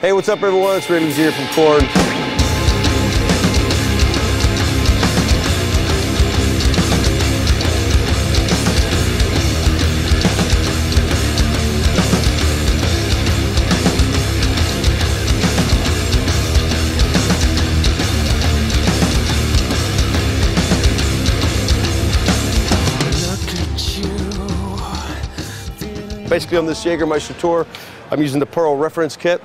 Hey, what's up, everyone? It's Ray here from Korn. Basically on this Jägermeister tour, I'm using the Pearl reference kit.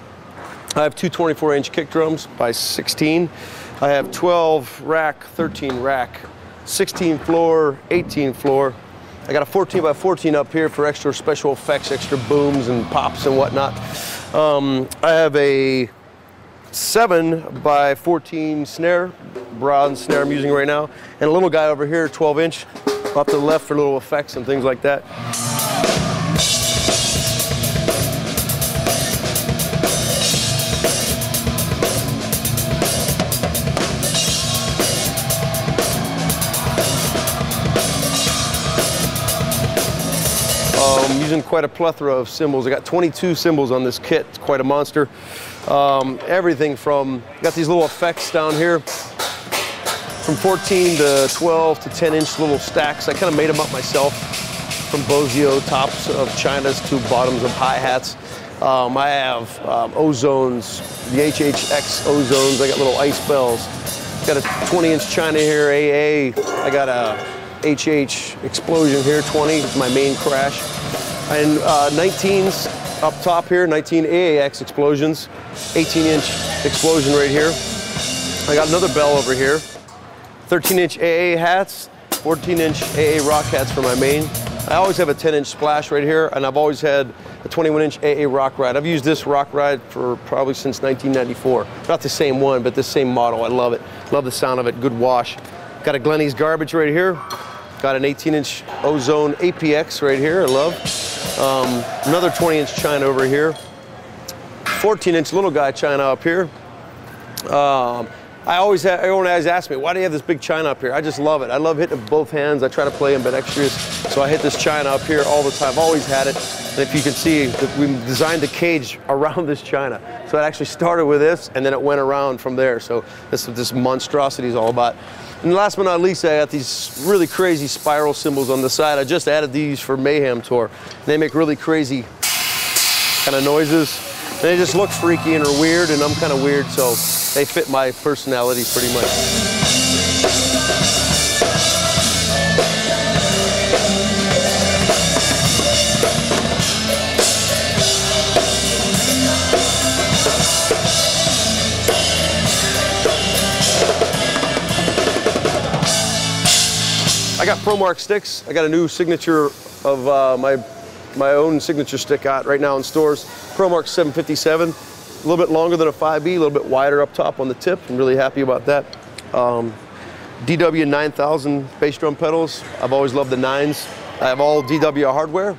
I have two 24 inch kick drums by 16. I have 12 rack, 13 rack, 16 floor, 18 floor. I got a 14 by 14 up here for extra special effects, extra booms and pops and whatnot. Um, I have a 7 by 14 snare, bronze snare I'm using right now, and a little guy over here, 12 inch, up to the left for little effects and things like that. I'm using quite a plethora of cymbals. I got 22 cymbals on this kit. It's quite a monster. Um, everything from, got these little effects down here, from 14 to 12 to 10 inch little stacks. I kind of made them up myself from Bosio tops of China's to bottoms of hi-hats. Um, I have um, ozones, the HHX ozones. I got little ice bells. Got a 20 inch China here, AA. I got a HH explosion here, 20, it's my main crash. And uh, 19s up top here, 19 AAX explosions, 18 inch explosion right here. I got another bell over here, 13 inch AA hats, 14 inch AA rock hats for my main. I always have a 10 inch splash right here, and I've always had a 21 inch AA rock ride. I've used this rock ride for probably since 1994. Not the same one, but the same model. I love it. Love the sound of it, good wash. Got a Glennie's Garbage right here. Got an 18 inch Ozone APX right here, I love. Um, another 20 inch China over here. 14 inch little guy China up here. Um, I always have, everyone always asks me, why do you have this big China up here? I just love it. I love hitting both hands. I try to play ambidextrous, so I hit this China up here all the time. I've always had it. And if you can see, that we designed the cage around this China. So it actually started with this, and then it went around from there. So this what this monstrosity is all about. And last but not least, I got these really crazy spiral cymbals on the side. I just added these for Mayhem Tour. They make really crazy kind of noises. And they just look freaky and are weird, and I'm kind of weird, so they fit my personality pretty much. I got ProMark sticks. I got a new signature of uh, my my own signature stick out right now in stores. ProMark 757, a little bit longer than a 5E, a little bit wider up top on the tip. I'm really happy about that. Um, DW 9000 bass drum pedals. I've always loved the nines. I have all DW hardware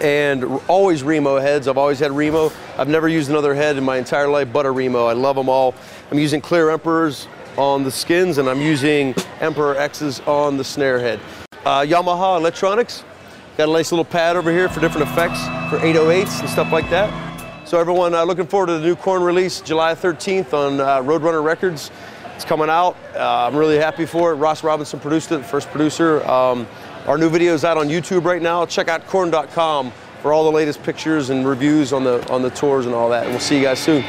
and always Remo heads. I've always had Remo. I've never used another head in my entire life but a Remo. I love them all. I'm using clear emperors on the skins and I'm using Emperor X's on the snare head. Uh, Yamaha Electronics, got a nice little pad over here for different effects for 808s and stuff like that. So everyone, uh, looking forward to the new Korn release July 13th on uh, Roadrunner Records. It's coming out. Uh, I'm really happy for it. Ross Robinson produced it, first producer. Um, our new video is out on YouTube right now. Check out Korn.com for all the latest pictures and reviews on the on the tours and all that. And we'll see you guys soon.